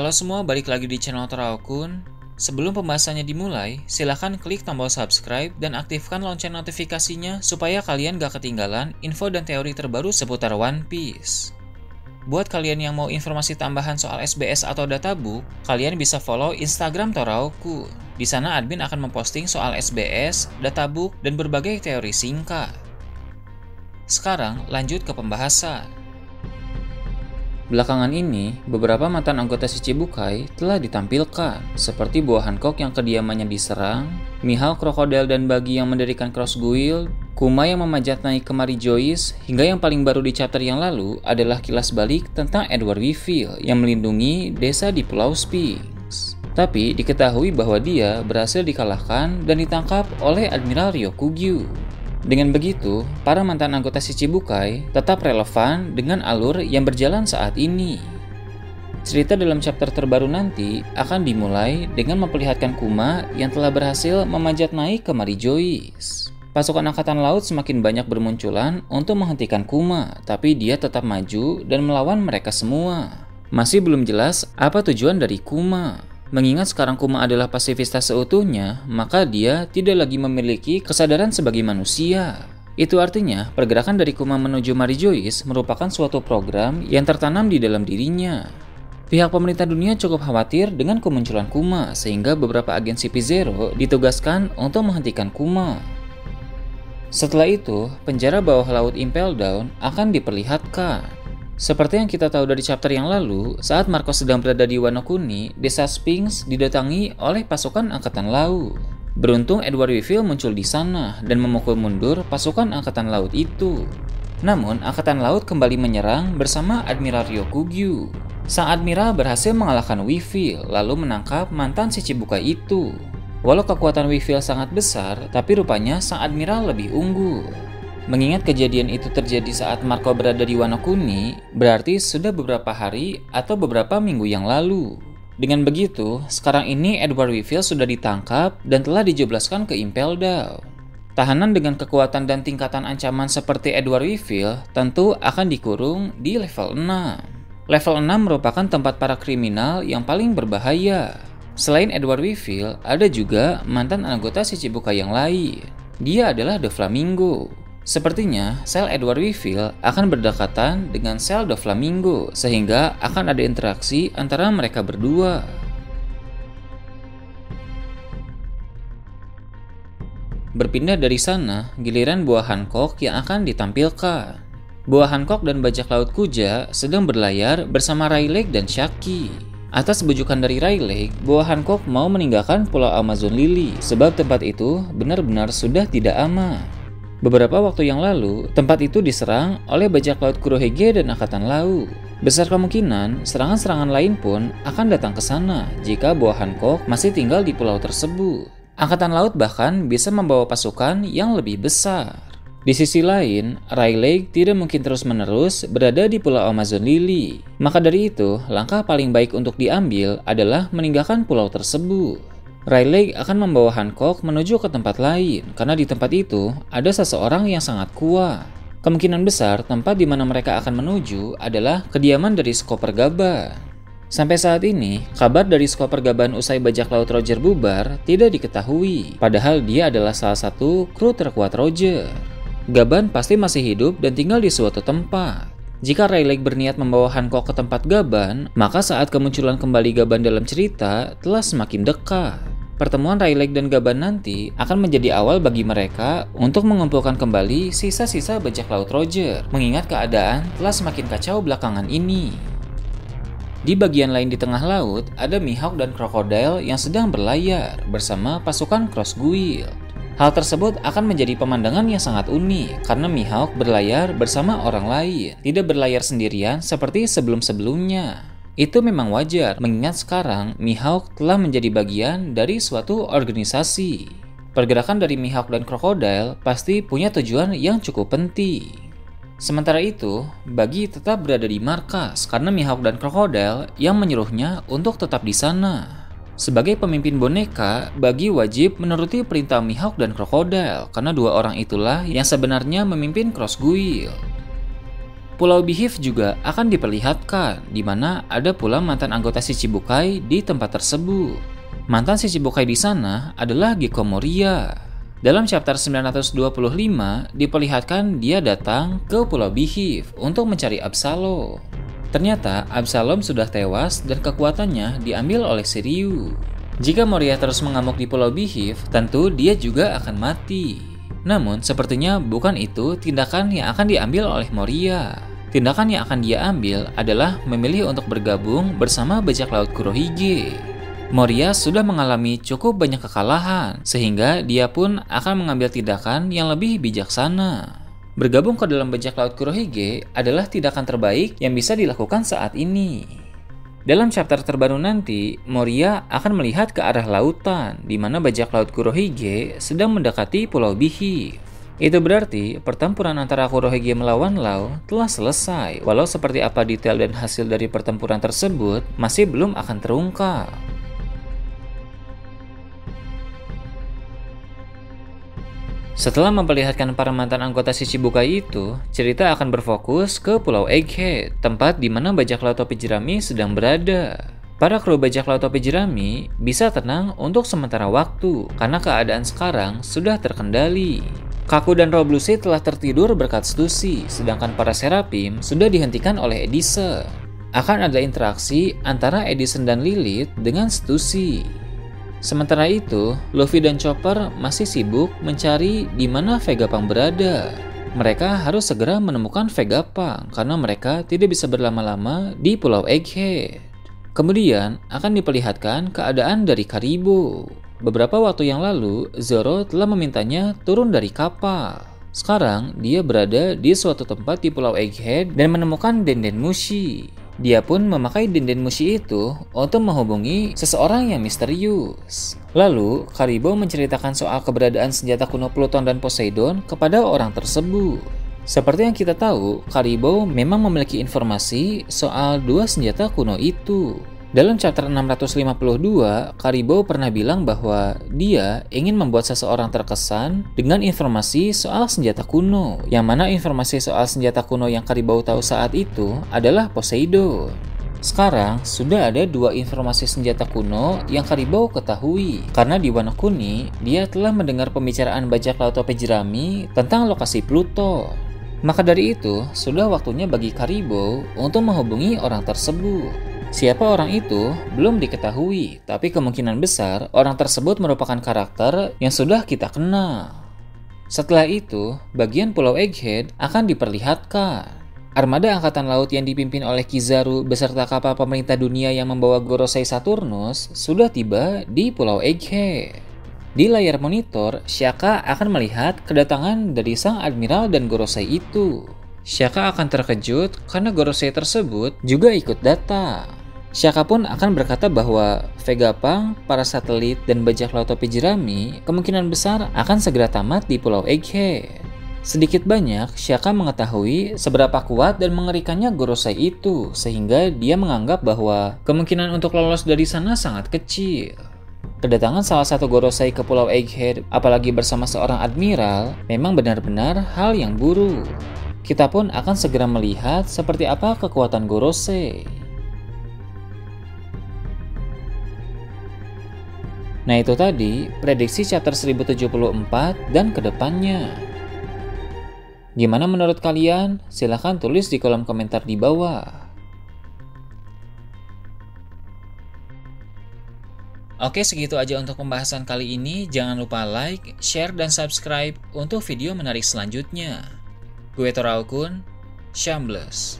Halo semua, balik lagi di channel Teraokun. Sebelum pembahasannya dimulai, silahkan klik tombol subscribe dan aktifkan lonceng notifikasinya supaya kalian gak ketinggalan info dan teori terbaru seputar One Piece. Buat kalian yang mau informasi tambahan soal SBS atau databook, kalian bisa follow Instagram Toraoku. Di sana admin akan memposting soal SBS, databook, dan berbagai teori singkat. Sekarang lanjut ke pembahasan. Belakangan ini, beberapa mantan anggota Shichibukai telah ditampilkan, seperti Buah Hancock yang kediamannya diserang, Mihawk Krokodil dan Bagi yang mendirikan Cross Guild, Kuma yang memajat naik kemari Joyce, hingga yang paling baru di chapter yang lalu adalah kilas balik tentang Edward Weevil yang melindungi desa di Pulau Sphinx. Tapi diketahui bahwa dia berhasil dikalahkan dan ditangkap oleh Admiral Ryokugyu. Dengan begitu, para mantan anggota Shichibukai tetap relevan dengan alur yang berjalan saat ini. Cerita dalam chapter terbaru nanti akan dimulai dengan memperlihatkan Kuma yang telah berhasil memanjat naik ke Mary Joyce. Pasukan Angkatan Laut semakin banyak bermunculan untuk menghentikan Kuma, tapi dia tetap maju dan melawan mereka semua. Masih belum jelas apa tujuan dari Kuma. Mengingat sekarang Kuma adalah pasifista seutuhnya, maka dia tidak lagi memiliki kesadaran sebagai manusia. Itu artinya, pergerakan dari Kuma menuju Mary Joyce merupakan suatu program yang tertanam di dalam dirinya. Pihak pemerintah dunia cukup khawatir dengan kemunculan Kuma, sehingga beberapa agen CP0 ditugaskan untuk menghentikan Kuma. Setelah itu, penjara bawah laut Impel Down akan diperlihatkan. Seperti yang kita tahu dari chapter yang lalu, saat Marcos sedang berada di Wano Kuni, desa Sphinx didatangi oleh pasukan angkatan laut. Beruntung Edward Weevil muncul di sana dan memukul mundur pasukan angkatan laut itu. Namun, angkatan laut kembali menyerang bersama Admiral Ryokugyu. Sang Admiral berhasil mengalahkan Weevil lalu menangkap mantan si Cibuka itu. Walau kekuatan Weevil sangat besar, tapi rupanya sang Admiral lebih unggul. Mengingat kejadian itu terjadi saat Marco berada di Wano Kuni, berarti sudah beberapa hari atau beberapa minggu yang lalu. Dengan begitu, sekarang ini Edward Weevil sudah ditangkap dan telah dijeblaskan ke Impel Down. Tahanan dengan kekuatan dan tingkatan ancaman seperti Edward Weevil tentu akan dikurung di level 6. Level 6 merupakan tempat para kriminal yang paling berbahaya. Selain Edward Weevil, ada juga mantan anggota Shichibukai yang lain. Dia adalah The Flamingo. Sepertinya, sel Edward Weevil akan berdekatan dengan sel Doflamingo, sehingga akan ada interaksi antara mereka berdua. Berpindah dari sana, giliran buah Hancock yang akan ditampilkan. Buah Hancock dan bajak laut Kuja sedang berlayar bersama Rayleigh dan Shaki. Atas bujukan dari Rayleigh, buah Hancock mau meninggalkan Pulau Amazon Lily sebab tempat itu benar-benar sudah tidak aman. Beberapa waktu yang lalu, tempat itu diserang oleh bajak laut Kurohige dan Angkatan Laut. Besar kemungkinan serangan-serangan lain pun akan datang ke sana jika buah Hancock masih tinggal di pulau tersebut. Angkatan Laut bahkan bisa membawa pasukan yang lebih besar. Di sisi lain, Rayleigh tidak mungkin terus-menerus berada di Pulau Amazon Lily. Maka dari itu, langkah paling baik untuk diambil adalah meninggalkan pulau tersebut. Riley akan membawa Hancock menuju ke tempat lain karena di tempat itu ada seseorang yang sangat kuat. Kemungkinan besar tempat di mana mereka akan menuju adalah kediaman dari Skoper Gaban. Sampai saat ini, kabar dari Skoper Gaban usai bajak laut Roger bubar tidak diketahui, padahal dia adalah salah satu kru terkuat Roger. Gaban pasti masih hidup dan tinggal di suatu tempat. Jika Rayleigh berniat membawa Hancock ke tempat Gaban, maka saat kemunculan kembali Gaban dalam cerita telah semakin dekat. Pertemuan Rayleigh dan Gaban nanti akan menjadi awal bagi mereka untuk mengumpulkan kembali sisa-sisa bajak laut Roger, mengingat keadaan telah semakin kacau belakangan ini. Di bagian lain di tengah laut, ada Mihawk dan Crocodile yang sedang berlayar bersama pasukan Cross Guild. Hal tersebut akan menjadi pemandangan yang sangat unik karena Mihawk berlayar bersama orang lain, tidak berlayar sendirian seperti sebelum-sebelumnya. Itu memang wajar, mengingat sekarang Mihawk telah menjadi bagian dari suatu organisasi. Pergerakan dari Mihawk dan Crocodile pasti punya tujuan yang cukup penting. Sementara itu, Bagi tetap berada di markas karena Mihawk dan Crocodile yang menyuruhnya untuk tetap di sana. Sebagai pemimpin boneka, Bagi wajib menuruti perintah Mihawk dan Crocodile karena dua orang itulah yang sebenarnya memimpin Cross Guild. Pulau Bihif juga akan diperlihatkan, di mana ada pula mantan anggota Shichibukai di tempat tersebut. Mantan Shichibukai di sana adalah Gekko Moria. Dalam chapter 925, diperlihatkan dia datang ke Pulau Bihif untuk mencari Absalom. Ternyata Absalom sudah tewas dan kekuatannya diambil oleh Siriu. Jika Moria terus mengamuk di Pulau Bihif, tentu dia juga akan mati. Namun, sepertinya bukan itu tindakan yang akan diambil oleh Moria. Tindakan yang akan dia ambil adalah memilih untuk bergabung bersama bajak laut Kurohige. Moria sudah mengalami cukup banyak kekalahan, sehingga dia pun akan mengambil tindakan yang lebih bijaksana. Bergabung ke dalam bajak laut Kurohige adalah tindakan terbaik yang bisa dilakukan saat ini. Dalam chapter terbaru nanti, Moria akan melihat ke arah lautan, di mana bajak laut Kurohige sedang mendekati Pulau Bihif. Itu berarti pertempuran antara Kurohige melawan Lau telah selesai, walau seperti apa detail dan hasil dari pertempuran tersebut masih belum akan terungkap. Setelah memperlihatkan para mantan anggota Shichibukai itu, cerita akan berfokus ke Pulau Egghead, tempat di mana bajak laut topi jerami sedang berada. Para kru bajak laut topi jerami bisa tenang untuk sementara waktu karena keadaan sekarang sudah terkendali. Kaku dan Roblusi telah tertidur berkat Stussy, sedangkan para Serapim sudah dihentikan oleh Edison. Akan ada interaksi antara Edison dan Lilith dengan Stussy. Sementara itu, Luffy dan Chopper masih sibuk mencari di mana Vegapunk berada. Mereka harus segera menemukan Vegapunk karena mereka tidak bisa berlama-lama di Pulau Egghead. Kemudian akan diperlihatkan keadaan dari Karibo. Beberapa waktu yang lalu, Zoro telah memintanya turun dari kapal. Sekarang, dia berada di suatu tempat di Pulau Egghead dan menemukan Denden Mushi. Dia pun memakai Denden Mushi itu untuk menghubungi seseorang yang misterius. Lalu, Karibo menceritakan soal keberadaan senjata kuno Pluton dan Poseidon kepada orang tersebut. Seperti yang kita tahu, Karibo memang memiliki informasi soal dua senjata kuno itu. Dalam chapter 652, Karibo pernah bilang bahwa dia ingin membuat seseorang terkesan dengan informasi soal senjata kuno, yang mana informasi soal senjata kuno yang Karibo tahu saat itu adalah Poseidon. Sekarang sudah ada dua informasi senjata kuno yang Karibo ketahui karena di Wano Kuni dia telah mendengar pembicaraan bajak laut tope jerami tentang lokasi Pluto. Maka dari itu, sudah waktunya bagi Karibo untuk menghubungi orang tersebut. Siapa orang itu belum diketahui, tapi kemungkinan besar orang tersebut merupakan karakter yang sudah kita kenal. Setelah itu, bagian Pulau Egghead akan diperlihatkan. Armada Angkatan Laut yang dipimpin oleh Kizaru beserta kapal pemerintah dunia yang membawa Gorosei Saturnus sudah tiba di Pulau Egghead. Di layar monitor, Shaka akan melihat kedatangan dari sang admiral dan Gorosei itu. Shaka akan terkejut karena Gorosei tersebut juga ikut datang. Shaka pun akan berkata bahwa Vegapunk, para satelit, dan bajak laut topi jerami kemungkinan besar akan segera tamat di Pulau Egghead. Sedikit banyak, Shaka mengetahui seberapa kuat dan mengerikannya Gorosei itu, sehingga dia menganggap bahwa kemungkinan untuk lolos dari sana sangat kecil. Kedatangan salah satu Gorosei ke Pulau Egghead, apalagi bersama seorang admiral, memang benar-benar hal yang buruk. Kita pun akan segera melihat seperti apa kekuatan Gorosei. Nah itu tadi prediksi chapter 1074 dan ke depannya. Gimana menurut kalian? Silahkan tulis di kolom komentar di bawah. Oke segitu aja untuk pembahasan kali ini. Jangan lupa like, share, dan subscribe untuk video menarik selanjutnya. Gue Toraukun, Shambles.